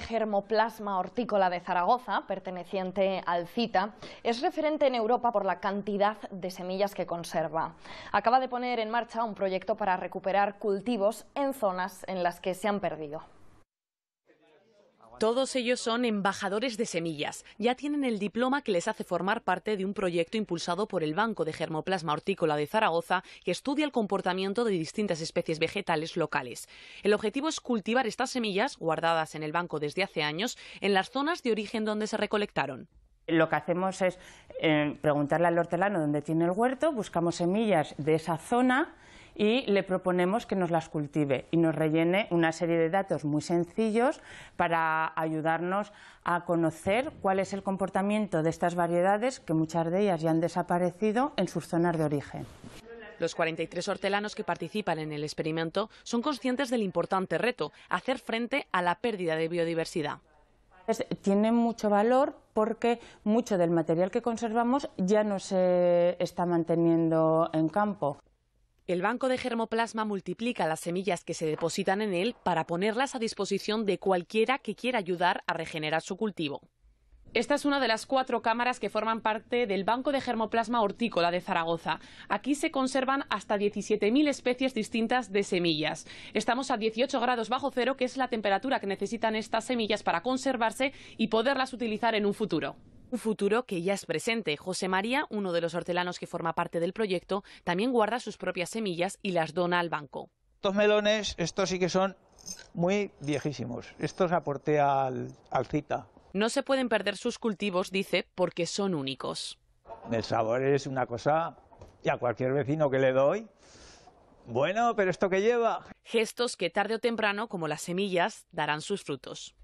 Germoplasma hortícola de Zaragoza, perteneciente al CITA, es referente en Europa por la cantidad de semillas que conserva. Acaba de poner en marcha un proyecto para recuperar cultivos en zonas en las que se han perdido. Todos ellos son embajadores de semillas. Ya tienen el diploma que les hace formar parte de un proyecto impulsado por el Banco de Germoplasma Hortícola de Zaragoza que estudia el comportamiento de distintas especies vegetales locales. El objetivo es cultivar estas semillas, guardadas en el banco desde hace años, en las zonas de origen donde se recolectaron. Lo que hacemos es eh, preguntarle al hortelano dónde tiene el huerto, buscamos semillas de esa zona y le proponemos que nos las cultive y nos rellene una serie de datos muy sencillos para ayudarnos a conocer cuál es el comportamiento de estas variedades, que muchas de ellas ya han desaparecido en sus zonas de origen. Los 43 hortelanos que participan en el experimento son conscientes del importante reto, hacer frente a la pérdida de biodiversidad. Tiene mucho valor porque mucho del material que conservamos ya no se está manteniendo en campo. El banco de germoplasma multiplica las semillas que se depositan en él para ponerlas a disposición de cualquiera que quiera ayudar a regenerar su cultivo. Esta es una de las cuatro cámaras que forman parte del Banco de Germoplasma Hortícola de Zaragoza. Aquí se conservan hasta 17.000 especies distintas de semillas. Estamos a 18 grados bajo cero, que es la temperatura que necesitan estas semillas para conservarse y poderlas utilizar en un futuro. Un futuro que ya es presente. José María, uno de los hortelanos que forma parte del proyecto, también guarda sus propias semillas y las dona al banco. Estos melones, estos sí que son muy viejísimos. Estos aporté al, al cita. No se pueden perder sus cultivos, dice, porque son únicos. El sabor es una cosa, y a cualquier vecino que le doy, bueno, pero esto que lleva. Gestos que tarde o temprano, como las semillas, darán sus frutos.